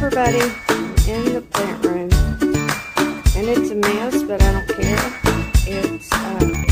everybody in the plant room. And it's a mess, but I don't care. It's, uh,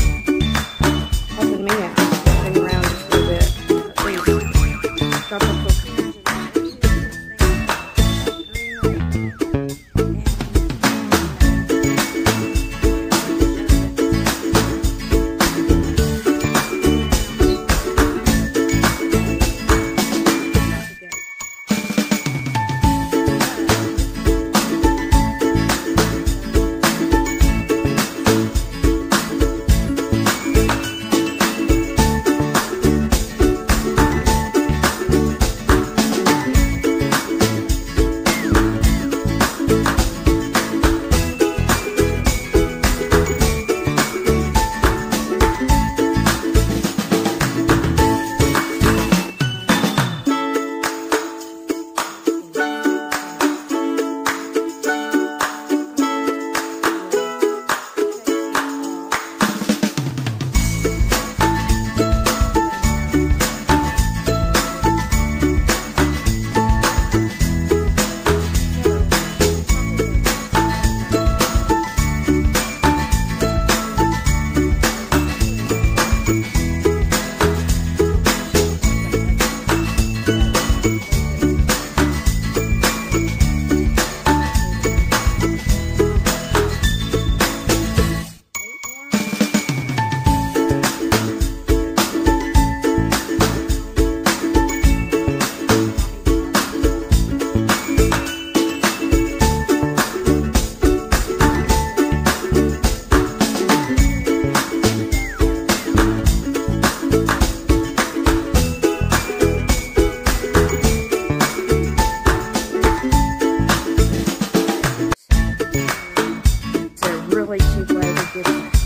relations wise are different.